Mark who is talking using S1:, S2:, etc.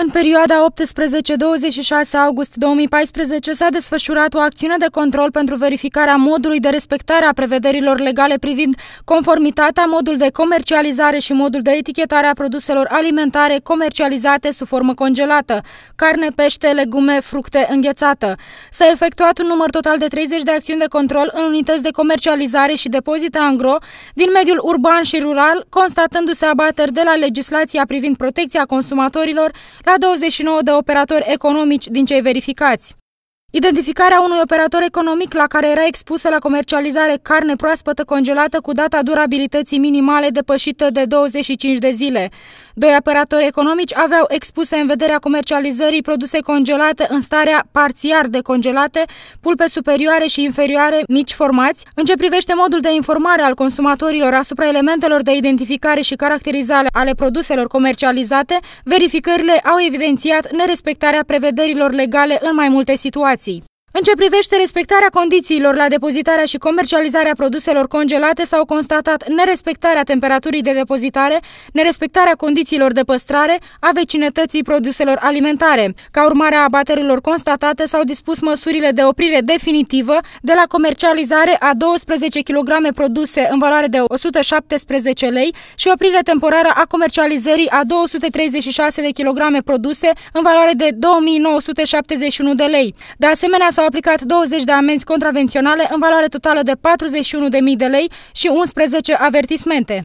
S1: În perioada 18-26 august 2014 s-a desfășurat o acțiune de control pentru verificarea modului de respectare a prevederilor legale privind conformitatea, modul de comercializare și modul de etichetare a produselor alimentare comercializate sub formă congelată, carne, pește, legume, fructe, înghețată. S-a efectuat un număr total de 30 de acțiuni de control în unități de comercializare și depozite angro din mediul urban și rural, constatându-se abateri de la legislația privind protecția consumatorilor la 29 de operatori economici din cei verificați. Identificarea unui operator economic la care era expusă la comercializare carne proaspătă congelată cu data durabilității minimale depășită de 25 de zile. Doi operatori economici aveau expuse în vederea comercializării produse congelate în starea parțial decongelate, pulpe superioare și inferioare, mici formați. În ce privește modul de informare al consumatorilor asupra elementelor de identificare și caracterizare ale produselor comercializate, verificările au evidențiat nerespectarea prevederilor legale în mai multe situații situații. În ce privește respectarea condițiilor la depozitarea și comercializarea produselor congelate, s-au constatat nerespectarea temperaturii de depozitare, nerespectarea condițiilor de păstrare a vecinătății produselor alimentare. Ca urmare a abaterilor constatate, s-au dispus măsurile de oprire definitivă de la comercializare a 12 kg produse în valoare de 117 lei și oprire temporară a comercializării a 236 de kg produse în valoare de 2971 de lei. De asemenea, s-au aplicat 20 de amenzi contravenționale în valoare totală de 41.000 de lei și 11 avertismente.